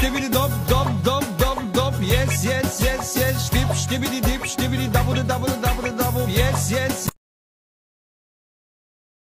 штибили доп, доп, доп, доп, доп, yes, yes, yes, yes, штип, штибили дип, штибили дабу, дабу, дабу, дабу, yes, yes.